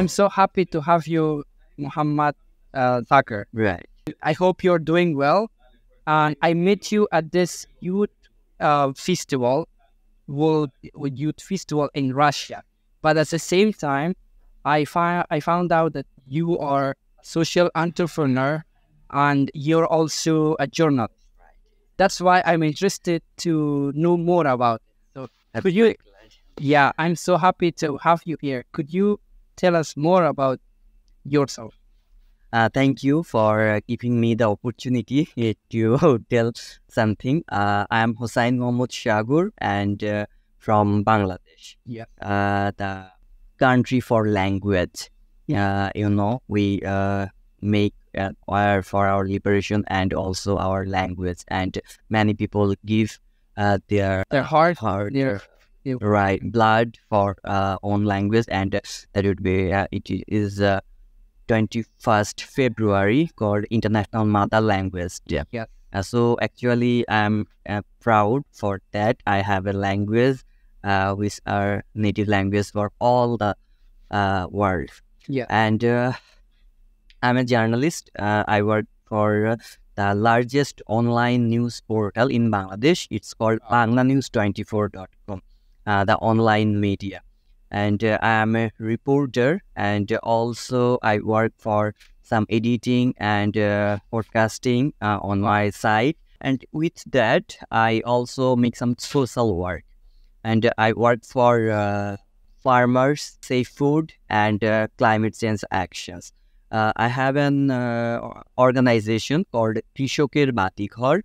I'm so happy to have you, Muhammad uh, Thakur. Right. I hope you're doing well. And I met you at this youth uh, festival, World Youth Festival in Russia. But at the same time, I find I found out that you are a social entrepreneur and you're also a journalist. That's why I'm interested to know more about it. So could you? Yeah, I'm so happy to have you here. Could you tell us more about yourself? Uh, thank you for uh, giving me the opportunity to tell something. Uh, I am Hossain Mohammad Sagar and uh, from Bangladesh. Yeah. Uh, the country for language. Uh, you know, we make uh, for our liberation and also our language. And many people give their their heart, heart their right blood for own language, and that would be it is. 21st February called International Mother Language Day. Yeah. Uh, so actually, I'm uh, proud for that. I have a language uh, which are native language for all the uh, world. Yeah. And uh, I'm a journalist. Uh, I work for the largest online news portal in Bangladesh. It's called banglanews24.com, the online media. And uh, I am a reporter and also I work for some editing and uh, podcasting uh, on my side. And with that I also make some social work. And I work for uh, farmers safe food and uh, climate change actions. Uh, I have an organization called Krishoker Batighar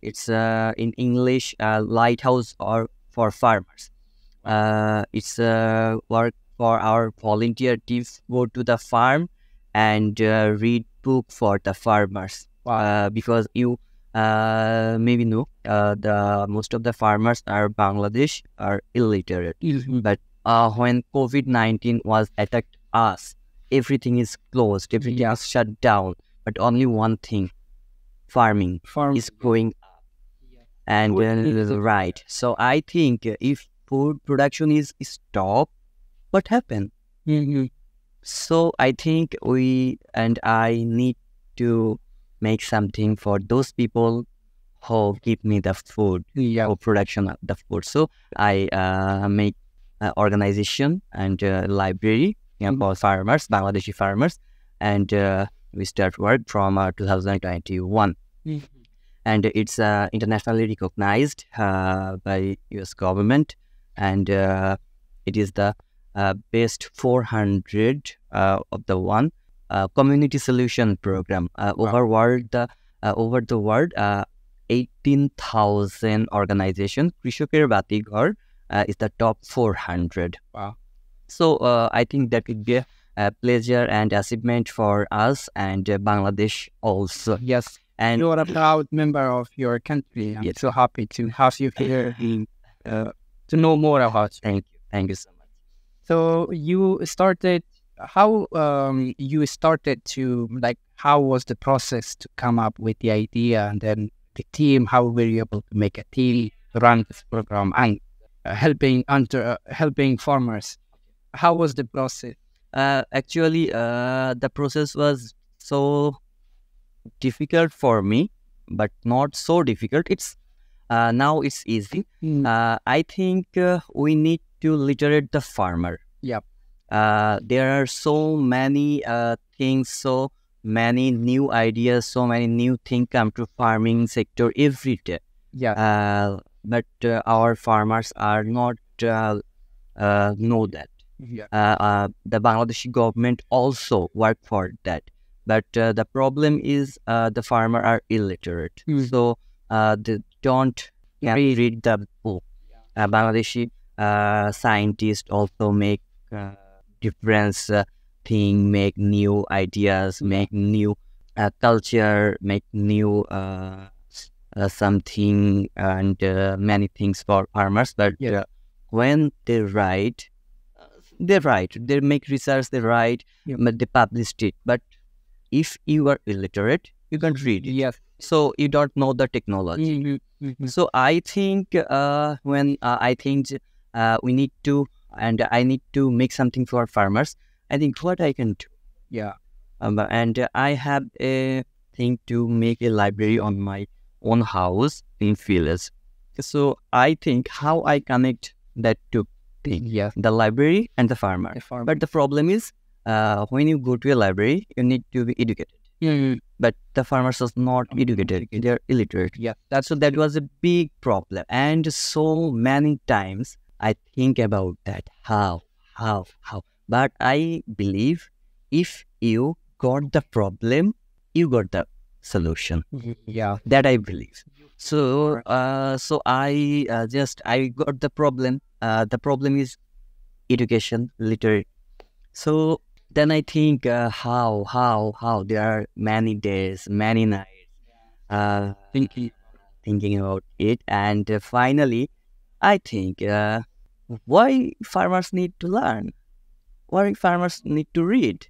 it's in English lighthouse or for farmers uh, it's uh, work for our volunteer teams go to the farm and uh, read book for the farmers wow. uh, because you uh, maybe know uh, the most of the farmers are Bangladesh are illiterate mm-hmm. but uh, when COVID-19 was attacked us everything is closed everything yeah. is shut down but only one thing farming Farm. is going and uh, right so I think if food production is stopped, what happened? Mm-hmm. So I think we and I need to make something for those people who give me the food yeah. or production of the food. So I uh, make an organization and a library yeah, mm-hmm. for farmers, Bangladeshi farmers, and uh, we start work from uh, 2021. Mm-hmm. And it's uh, internationally recognized uh, by U.S. government. And uh, it is the uh, best 400 uh, of the one uh, community solution program. Uh, wow. over world uh, over the world 18,000 organization Krishoker Batighar is the top 400 wow. So i think that would be a, a pleasure and achievement for us and Bangladesh also. Yes and you are a proud member of your country i'm yes. so happy to have you here uh, to know more about you. Thank you. Thank you so much. So you started how um, you started to like how was the process to come up with the idea and then the team how were you able to make a team run this program and uh, helping under uh, helping farmers how was the process uh, actually uh, the process was so difficult for me but not so difficult it's uh, now it's easy. Mm. Uh, I think uh, we need to literate the farmer. Yep. Uh, there are so many uh, things, so many new ideas, so many new things come to farming sector every day. Yeah. Uh, but our farmers are not know that. Yeah. the Bangladeshi government also work for that. But the problem is the farmer are illiterate. Mm. So they don't can read, the book. Uh, Bangladeshi uh, scientists also make uh, different uh, thing, make new ideas, make new uh, culture, make new uh, uh, something and uh, many things for farmers. But yeah. uh, when they write, uh, they write, they make research, they write, yeah. but they publish it. But if you are illiterate, you can't read it. Yes. So you don't know the technology. Mm-hmm. Mm-hmm. So I think uh, when uh, I think uh, we need to and I need to make something for farmers. I think what I can do. Yeah. Um, and uh, I have a thing to make a library on my own house in village. So I think how I connect that two things, Yeah. the library and the farmer. The farm. But the problem is, uh, when you go to a library, you need to be educated. Mm, But the farmers are not educated; they are illiterate. yeah. So that was a big problem. And so many times I think about that. How, how, how. But I believe if you got the problem, you got the solution. Yeah. That I believe. So, uh, so I uh, just I got the problem. Uh, the problem is education, literate. So then I think uh, how, how, how. There are many days, many nights. Uh, Thinking. thinking about it and uh, finally i think uh, why farmers need to learn why farmers need to read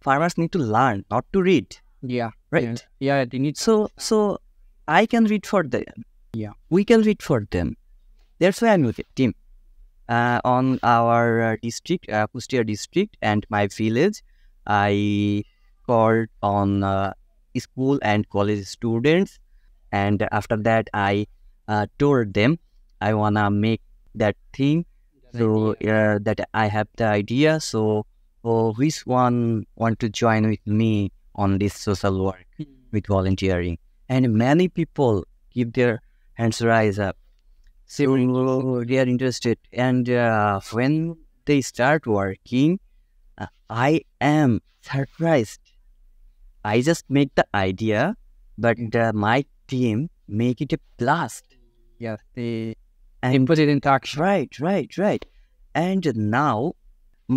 farmers need to learn not to read Yeah. right Yeah. yeah. They need. so so i can read for them Yeah. we can read for them that's why i'm with a team on our uh, district uh, Kushtia district and my village. I called on uh, school and college students and after that i uh, told them i wanna make that thing so uh, that i have the idea. So which one want to join with me on this social work with volunteering? And many people give their hands rise up so they are interested and uh, when they start working uh, i am surprised i just make the idea but uh, my team make it a blast Yeah. They. And put it action. right right right and now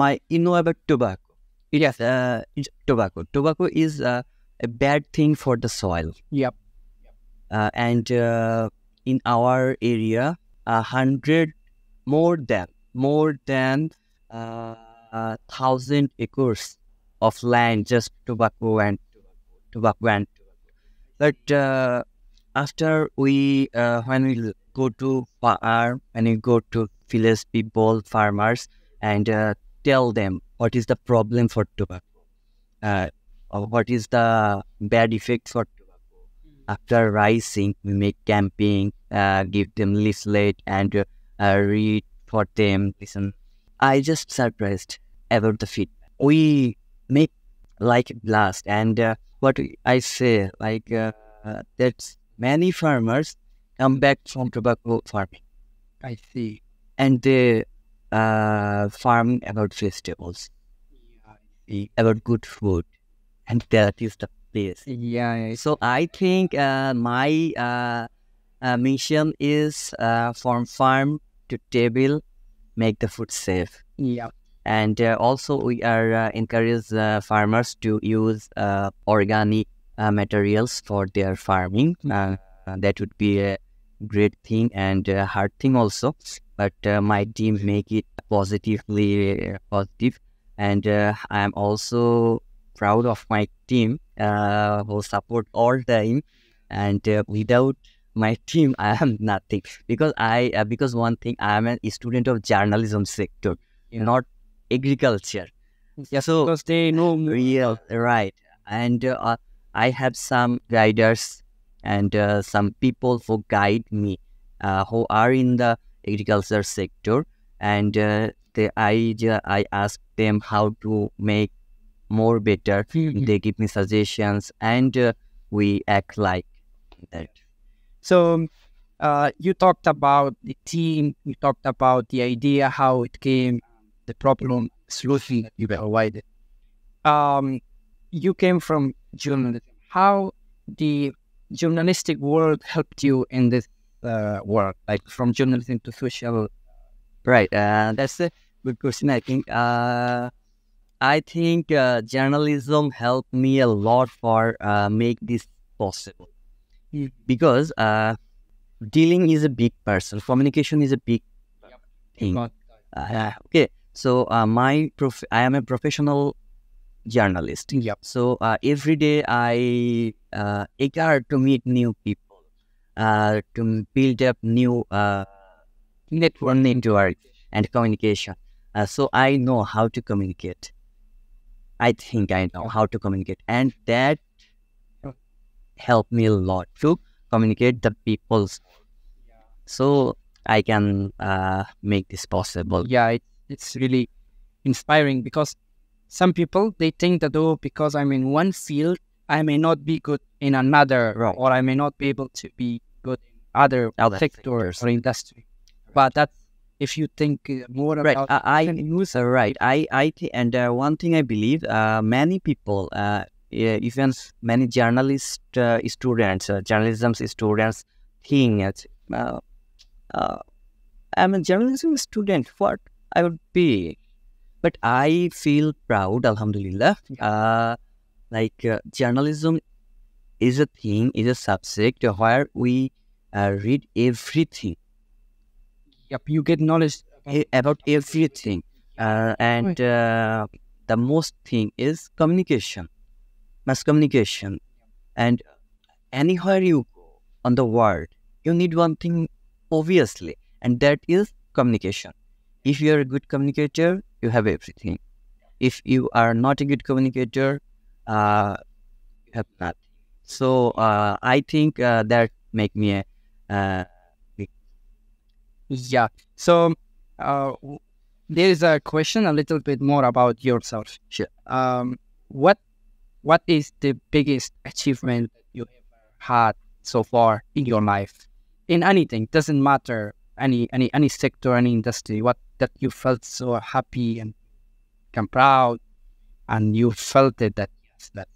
my you know about tobacco Yes. uh, tobacco tobacco is uh, a bad thing for the soil Yep. uh, and uh, in our area a hundred more than more than uh, a thousand acres of land just tobacco and tobacco and but uh, after we uh, when we go to farm when we go to village people farmers and uh, tell them what is the problem for tobacco uh, what is the bad effect for tobacco after rising, we make camping, uh, give them leaflet and uh, read for them. Listen, I just surprised about the feedback. We make like blast, and uh, what I say, like uh, uh, that many farmers come back from tobacco farming I see. and they uh, farm about vegetables, about good food, and that is the place. Yeah. So I think uh, my uh, uh, mission is uh, from farm to table, make the food safe. Yeah. And uh, also we are uh, encourage farmers to use uh, organic uh, materials for their farming. Uh, that would be a great thing and a hard thing also. But uh, my team make it positively positive, and uh, I am also proud of my team uh, who support all time. And uh, without my team, I am nothing because I uh, because one thing I am a student of journalism sector, Yeah. not agriculture. Yeah. So Because they know. real right, and uh, I have some guiders and uh, some people who guide me uh, who are in the agriculture sector, and uh, they, I I ask them how to make more better Mhm. they give me suggestions and uh, we act like that So, uh, you talked about the team. You talked about the idea, how it came, the problem solution that you provided. Um, you came from journalism. How the journalistic world helped you in this uh, work, like from journalism to social? right uh, that's a good question i think uh, i think uh, journalism helped me a lot for uh, make this possible. Because uh, dealing is a big person. Communication is a big thing. Uh, okay. So uh, my prof- i am a professional journalist. Yep. So uh, every day I uh, eager to meet new people, uh, to build up new uh, network network and communication. Uh, so I know how to communicate. I think I know how to communicate, and that helped me a lot to communicate the people's. So I can uh, make this possible. yeah it, it's really inspiring because some people they think that oh because i'm in one field i may not be good in another Right. or i may not be able to be good in other, Other sectors sectors. or industry but that's if you think uh, more Right. about I, I news Uh, right. I, I th- and uh, one thing I believe, uh, many people, uh, even many journalist uh, students, uh, journalism students, think that uh, uh, I'm a journalism student. What I would be, but I feel proud, Alhamdulillah. Uh, like uh, journalism is a thing, is a subject where we uh, read everything yep you get knowledge about everything uh, and uh, the most thing is communication mass communication. And anywhere you go on the world you need one thing obviously and that is communication. If you are a good communicator you have everything. If you are not a good communicator uh, you have nothing. So uh, i think uh, that make me a uh, yeah so uh, there is a question a little bit more about yourself Sure. um what what is the biggest achievement you ever had so far in your life in anything doesn't matter any any any sector any industry what that you felt so happy and and proud and you felt it that yes that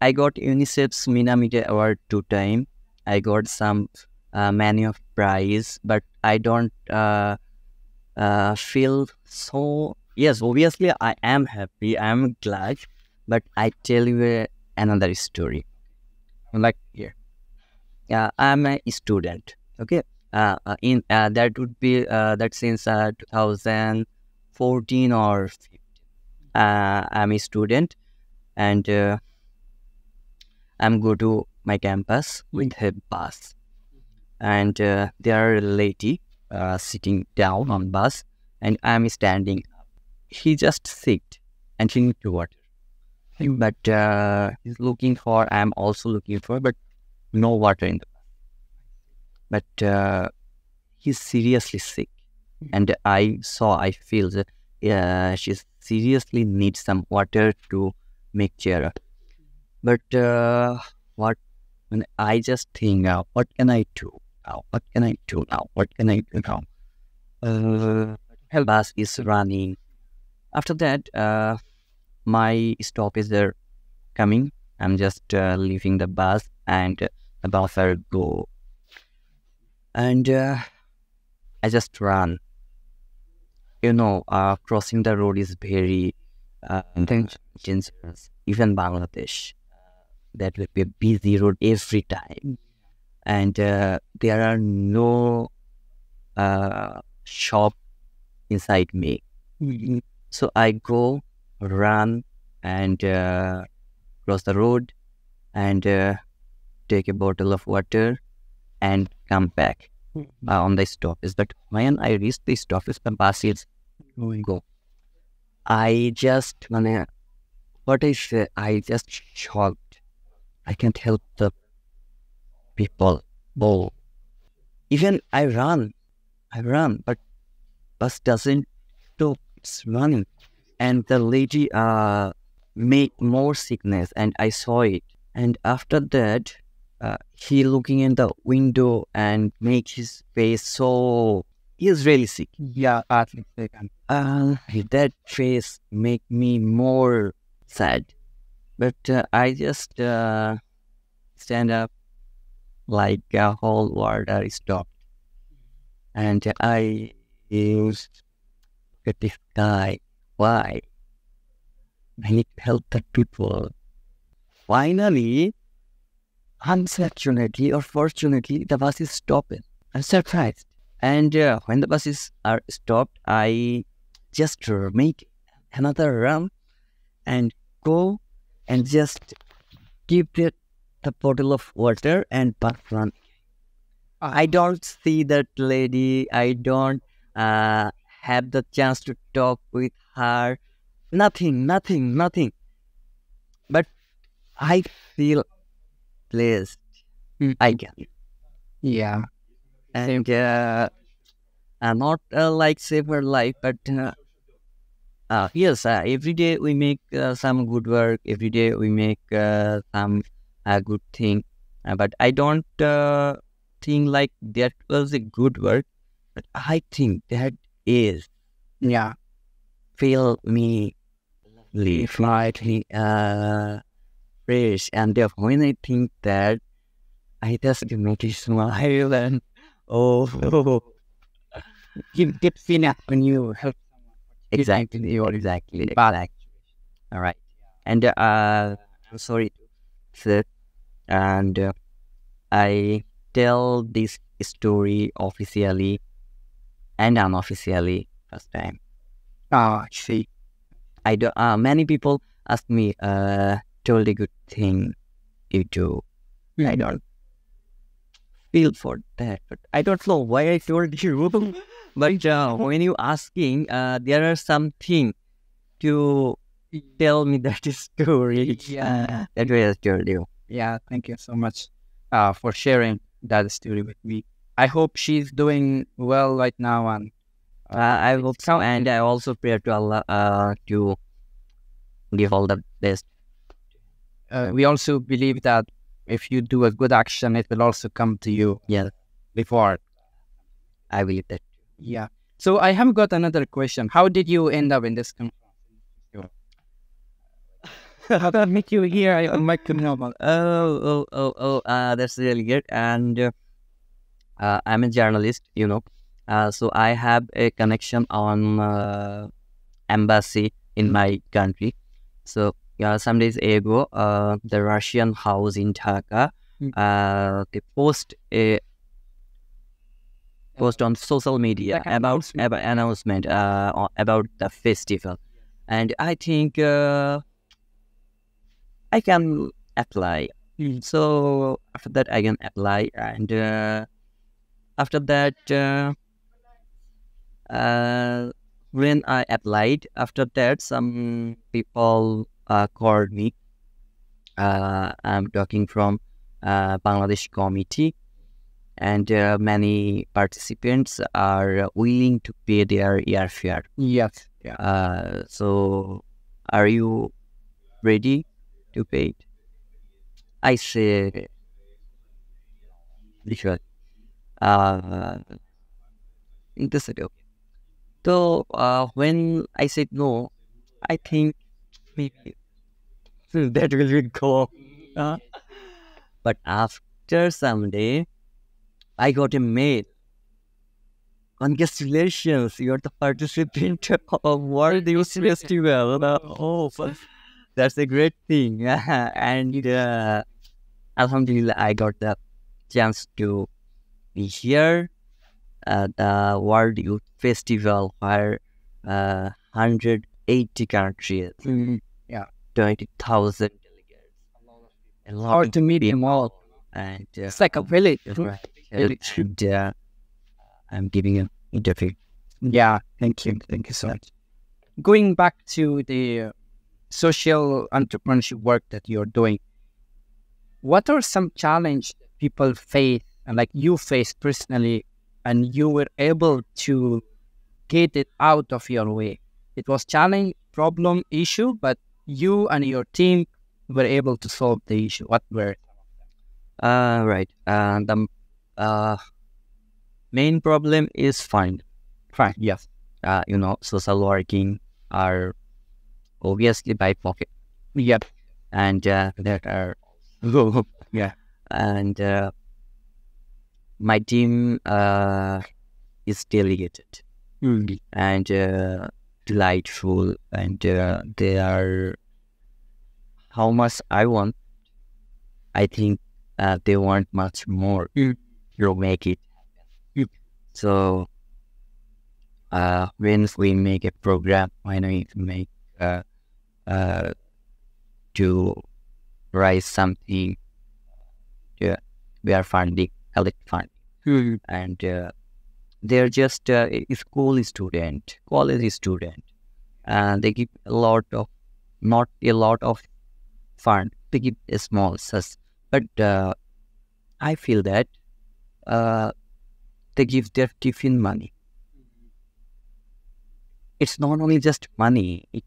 I got UNICEF's Mina Media Award two time. I got some uh, many of prize, but I don't uh, uh, feel so. Yes, obviously I am happy. I am glad, but I tell you another story. like here Uh, I'm a student. Okay, uh, uh, in that would be that since uh, 2014 or 15. Uh, I'm a student, and I'm go to my campus with a bus, and uh, there are a lady uh, sitting down on bus, and I'm standing up. He just sit and he need to water, but uh, he's looking for. I'm also looking for, but no water in the bus. But uh, he's seriously sick, and I saw, I feel that uh, she seriously needs some water to make cheer up. But uh, what when I just think now, what can I do now? What can I do now? What can I do now? Uh, hell bus is running. After that, uh, my stop is there coming. I'm just uh, leaving the bus and the will go. And uh, I just run. You know, uh, crossing the road is very uh, dangerous. Even Bangladesh, uh, that will be a busy road every time, and uh, there are no uh, shop inside me. So I go, run, and uh, cross the road, and uh, take a bottle of water, and come back uh, on the stoppage. But when I reach the stoppage, the bus is going go. I just, what I say, I just shocked. I can't help the people. Oh, even I run, I run, but bus doesn't stop. It's running, and the lady uh made more sickness, and I saw it. And after that, uh, he looking in the window and make his face so. He is really sick. yeah at least they can Uh, that face make me more sad. But uh, I just uh, stand up like a whole world are stopped. And I use at this guy. Why? I need to help the people. Finally, unfortunately or fortunately, the bus is stopping. I'm surprised. And uh, when the buses are stopped, I just make another run and go and just give it the bottle of water and back run. I don't see that lady. I don't uh, have the chance to talk with her. nothing, nothing, nothing. But I feel blessed. Mm. I can. Yeah. And uh, uh, not uh, like saver life, but uh, uh, yes, uh, every day we make uh, some good work. Every day we make uh, some uh, good thing. Uh, but I don't uh, think like that was a good work. But I think that is Yeah. feel me lovely, slightly uh, fresh. And uh, when I think that, I just make it smile and oh, Give deep feeling when you help exactly, Your exactly, exactly. All right. And uh, I'm sorry to and uh, I tell this story officially and unofficially first time. Ah, I see. I do. Uh, many people ask me, uh, told a good thing you do. I don't feel for that, but I don't know why I told you. but uh, when you asking, uh, there are something to tell me that story. Yeah. that way I told you. Yeah, thank you so much uh, for sharing that story with me. I hope she's doing well right now and Uh, I hope so, and I also pray to Allah uh, to give all the best. uh, we also believe that if you do a good action, it will also come to you Yeah, before. I believe that. Yeah. So I have got another question. How did you end up in this conference? How did I make you here? I to know about. Oh, oh, oh, oh, uh, that's really good. And uh, uh, I'm a journalist, you know. Uh, so I have a connection on uh, embassy in my country. So yeah, some days ago, uh, the Russian house in Dhaka, Mm. uh, they post a post on social media about announcement. about announcement uh, about the festival, and I think uh, I can apply. So after that, I can apply, and uh, after that, uh, uh, when I applied, after that, some people uh, called me. Uh, I'm talking from uh, Bangladesh committee, and uh, many participants are willing to pay their airfare. Yes. Yeah. Uh, so, are you ready it? I say, sure. Uh, this is okay. So, uh, when I said no, I think maybe that will go. Uh, but after some day, I got a mail. Congratulations, you're the participant of World Youth Festival. Oh, that's a great thing. and uh, Alhamdulillah, I got the chance to be here at the World Youth Festival where uh, 180 countries, Mm. 20,000 delegates, a lot Hard of to meet them all. and uh, It's like a village. right. And uh, I'm giving an interview. Yeah, thank you. Thank you so much. Going back to the social entrepreneurship work that you're doing, what are some challenge that people face and like you faced personally and you were able to get it out of your way? It was challenge, problem, issue, but you and your team were able to solve the issue. What were Uh, right. Uh, the uh, main problem is fund. fine? Yes. Uh, you know, social working are obviously by pocket, Yep. and uh, that are Yeah. and uh, my team uh, is delegated Mm. and uh, delightful, and uh, they are how much I want. I think uh, they want much more Mm. to make it. Mm. So uh, when we make a program, when we make uh, uh, to raise something, yeah, we are funding, collect fund, Mm. and uh, they're just uh, a school student, college student, and they give a lot of not a lot of fund they give a small but uh, i feel that uh, they give their tiffin money. It's not only just money it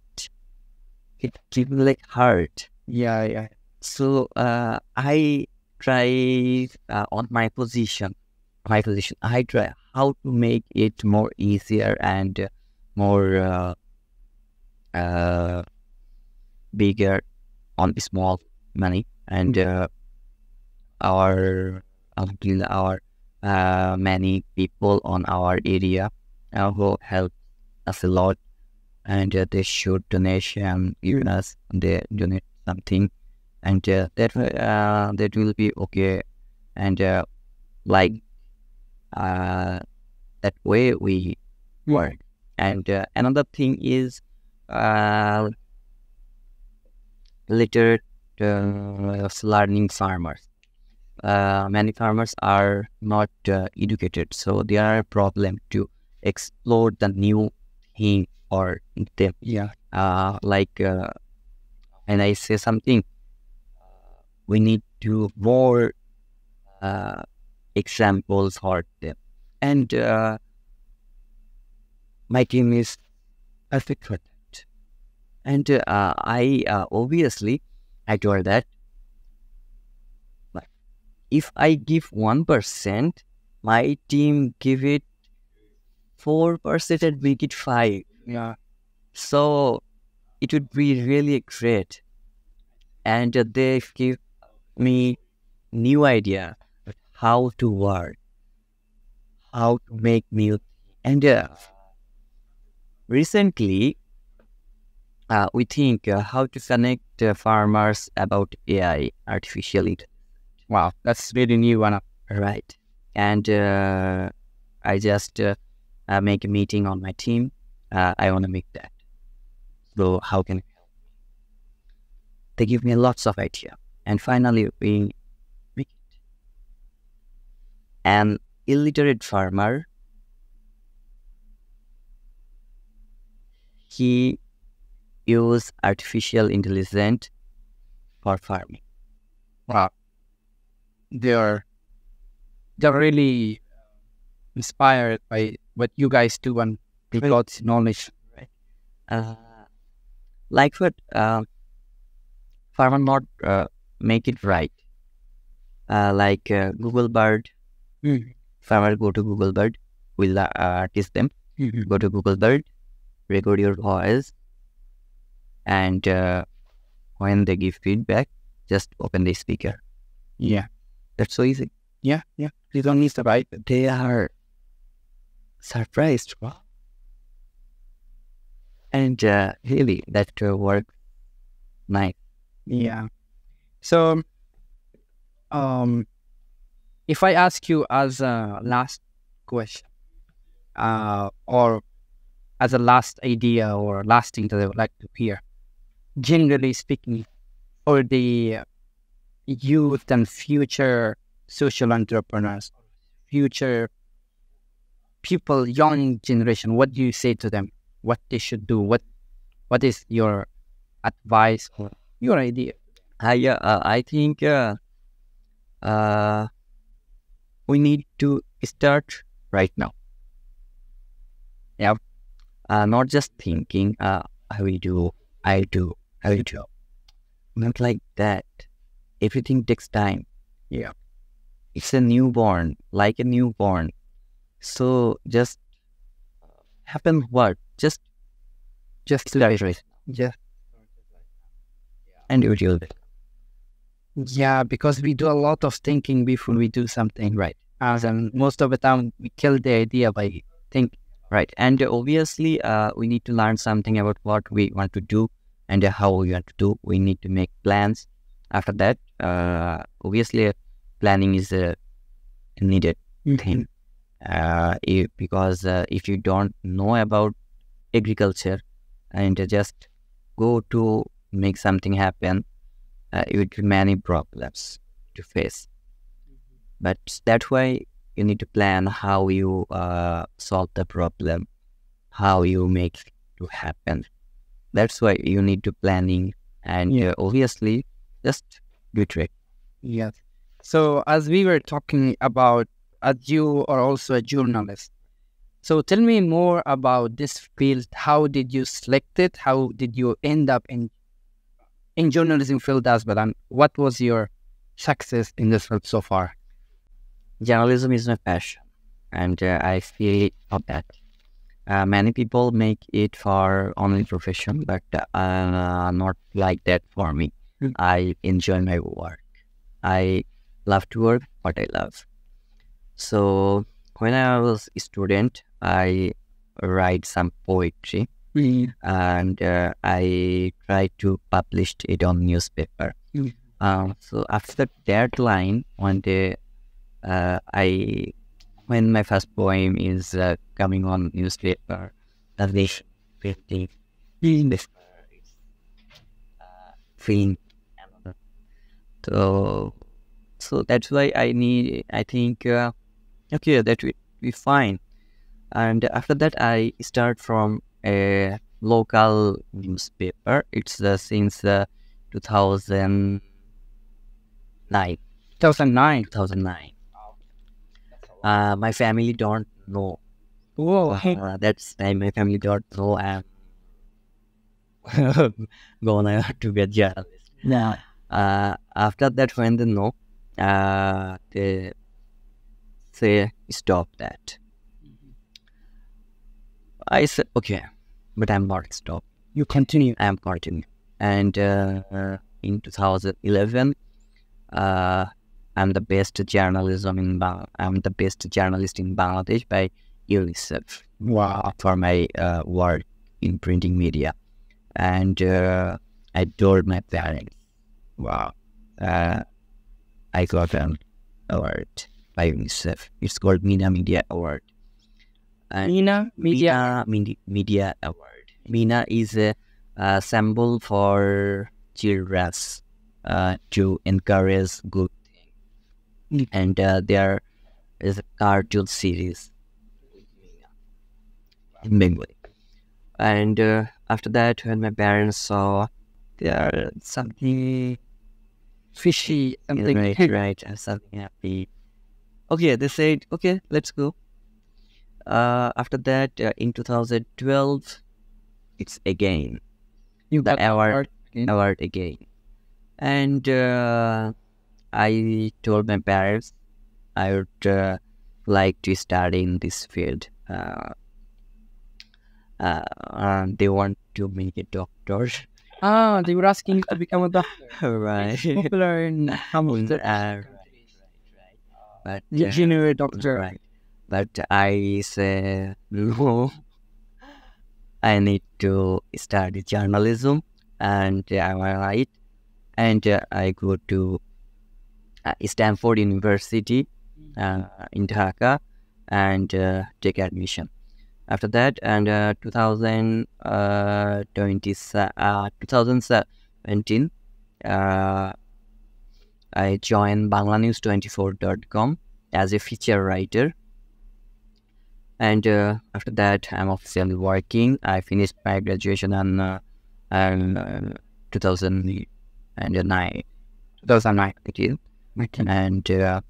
it gives like heart Yeah, yeah. so uh, I try uh, on my position, my position. I try how to make it more easier and more uh, uh, bigger on small money and uh, our until our uh, many people on our area uh, who help us a lot and uh, they should donation even us they donate something and uh, that uh, that will be okay. And uh, like uh, that way we work. And uh, another thing is uh, literate uh, learning farmers. Uh, many farmers are not uh, educated so they are a problem to explore the new thing or them Yeah. uh, like uh, when I say something, we need to more uh, examples for them. And uh, my team is perfect for that. And uh, I uh, obviously I told that if I give one percent, my team give it four percent and make it five. Yeah. So it would be really great. And they give me new idea how to work, how to make new. And uh, recently, uh, we think uh, how to connect uh, farmers about AI, artificial intelligence. Wow, that's really new one. Right. And uh, I just uh, make a meeting on my team. Uh, I want to make that. So how can I help? They give me lots of idea. And finally, we make it. An illiterate farmer, he use artificial intelligence for farming. Wow. They're they're really inspired by what you guys do and God's knowledge. uh, like what uh, farmer not uh, make it right uh, like uh, Google Bard Mhm. farmer go to Google Bard will uh, teach them Mhm. go to Google Bard record your voice and uh, when they give feedback just open the speaker Yeah. that's so easy Yeah. Yeah. You don't need to write they are surprised wow and uh, really that uh, work nice Yeah. So, um, if I ask you as a last question, uh, or as a last idea or last thing that I would like to hear, generally speaking, for the youth and future social entrepreneurs, future people, young generation, what do you say to them? What they should do? What What is your advice or your idea? I uh, uh, I think uh, uh, we need to start right now. Yeah, uh, not just thinking. Uh, I will do. I do. I will do. Not like that. Everything takes time. Yeah. it's a newborn, like a newborn. So just happen what? Just just start right, Yeah. and it will be. Yeah, because we do a lot of thinking before we do something. Right. As and most of the time we kill the idea by thinking. Right. And obviously, uh, we need to learn something about what we want to do and how we want to do. We need to make plans. After that, uh, obviously, planning is a needed thing. Uh, if, because uh, if you don't know about agriculture and just go to make something happen, uh, it would be many problems to face. But that's why you need to plan how you uh, solve the problem, how you make it to happen. that's why you need to planning and Yeah. uh, obviously just do it Yes. So as we were talking about, as you are also a journalist, so tell me more about this field. How did you select it? How did you end up in in journalism field as well? And what was your success in this field so far? journalism is my passion and uh, i feel of that uh, many people make it for only profession but uh, not like that for me Mm. i enjoy my work i love to work what i love so when i was a student i write some poetry and uh, I tried to publish it on newspaper. Mm. Um, so after the deadline, one day, uh, I when my first poem is uh, coming on newspaper, the nation printing this uh, feeling. So so that's why I need. I think uh, okay, that will be fine. And after that, I start from a local newspaper. It's uh, since uh, 2009. 2009. 2009. Uh, my family don't know. Whoa. Uh, that's why my family don't know I'm gonna to be a journalist. Yeah. Uh, after that, when they know, uh, they say stop that. I said okay, but I'm not stop. You continue. I am continuing. And uh, uh, in 2011, uh, I'm the best journalism in Bang- I'm the best journalist in Bangladesh by UNICEF Wow. for my uh, work in printing media. And uh, I told my parents, wow, uh, I got an award by UNICEF. It's called Mina Media Award. And Mina Media. Media Media, Award. Mina is a, a symbol for children uh, to encourage good things. Mm. And uh, there is a cartoon series in Bengali. And uh, after that, when my parents saw there something Fishy. Something. right, right, uh, something happy. Okay, they said, okay, let's go. Uh, after that, uh, in 2012, it's again You the got award, again. award again, and uh, I told my parents I would uh, like to study in this field. Uh, uh, uh, they want to make a doctor, Ah, they were asking you to become a doctor. right? Popular in some of Uh, the right, right. But Yeah, uh, junior doctor. Right. But I say no. I need to study journalism and I write and uh, I go to uh, Stamford University uh, in Dhaka and uh, take admission. After that, and uh, 2020, uh, 2017, uh, I joined BanglaNews24.com as a feature writer. And uh, after that, I'm officially working. I finished my graduation on uh, uh, 2009. 2009. It is. And uh,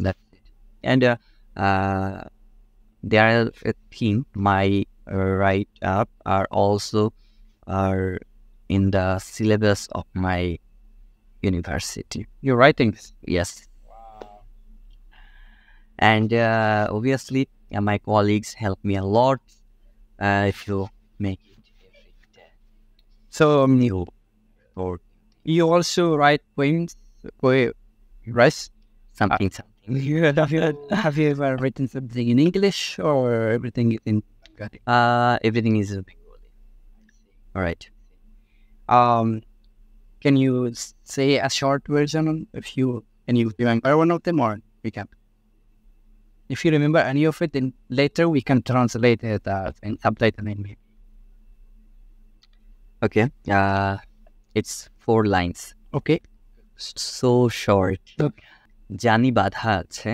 that's. And uh, uh, there are a thing my write up are also are in the syllabus of my university. You're writing this. Yes. And uh, obviously, uh, my colleagues help me a lot uh, you make it every day. So um, new or you also write poems, poe- right? something, something. have, you, have you ever written something in English or everything is in Bengali? Uh, everything is in Bengali. All right. Um, can you s- say a short version if you can you remember one of them or we can? If you remember any of it, then later we can translate it uh, and subtitle it. maybe. Okay. Uh, it's four lines. Okay. So short. Okay. জানি বাধা আছে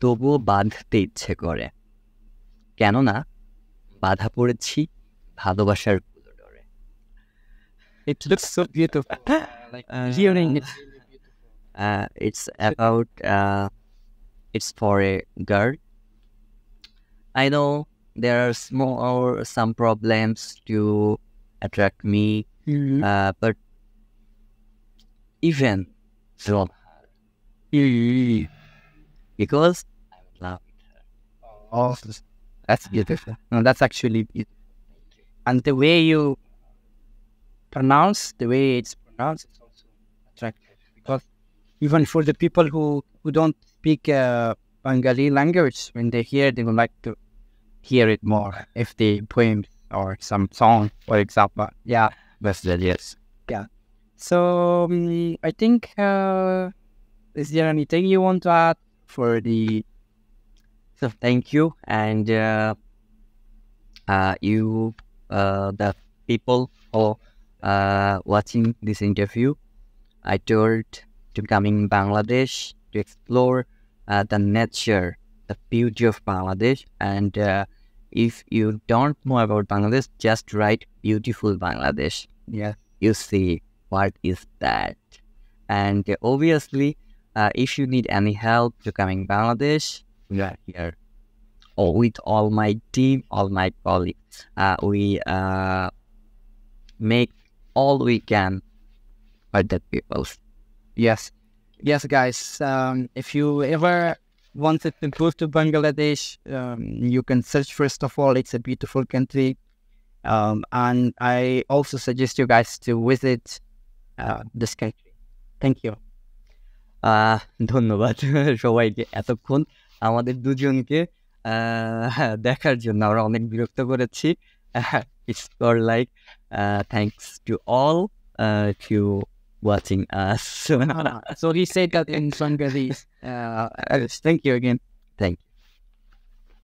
তবুও বাঁধতে ইচ্ছে করে কেননা বাধা পড়েছি ভালোবাসার কুলো ডরে it looks so beautiful. like Uh, hearing it. uh, it's about uh, it's for a girl i know there are small or some problems to attract me Mhm. uh, but even from her because in love her Oh, that's beautiful. No, that's actually beautiful. And the way you pronounce, the way it's pronounced, is also attractive. Because even for the people who, who don't speak uh, Bengali language, when they hear, they would like to hear it more. If the poem or some song, for example. Yeah. that's that yes Yeah. So um, I think, uh, is there anything you want to add for the so thank you and uh, uh, you uh, the people who uh, watching this interview i told to coming bangladesh to explore uh, the nature the beauty of bangladesh. And uh, if you don't know about bangladesh just write beautiful bangladesh. Yeah. You see what is that. And uh, obviously uh, if you need any help to coming bangladesh we are here. Oh, with all my team all my colleagues. Uh, we uh, make all we can for the people Yes. Yes, guys. Um, if you ever wanted to go to Bangladesh, um, you can search first of all. It's a beautiful country. Um, and I also suggest you guys to visit uh, this country. Thank you. আহ, ধন্যবাদ সবাইকে এতক্ষণ আমাদের দুজনকে আহ, দেখার জন্য আমরা অনেক বিরক্ত করেছি it's for like uh, thanks to all uh, to watching us. Ah, so he said that in Sanghalese. Uh, thank you again. Thank you.